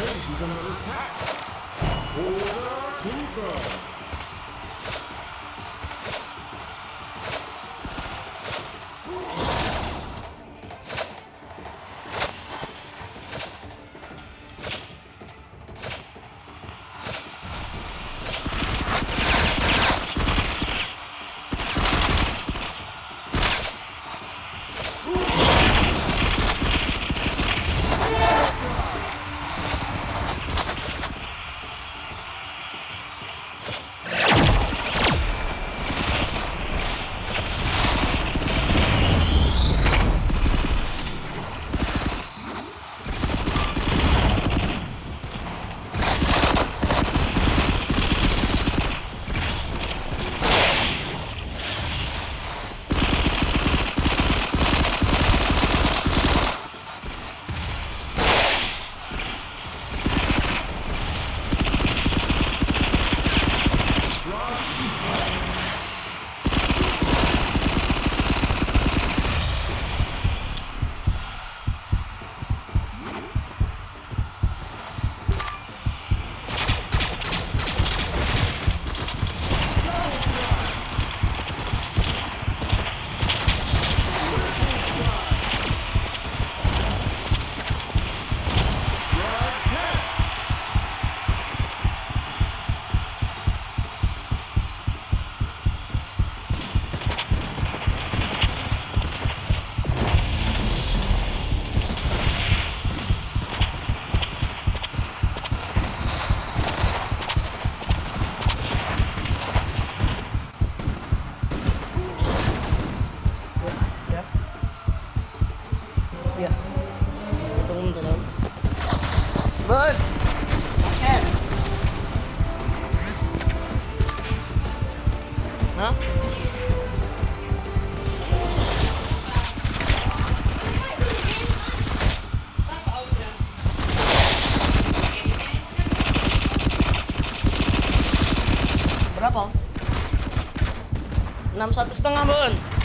This is another attack. Order confirmed. Bun Makan Hah? Berapa? Enam satu setengah bun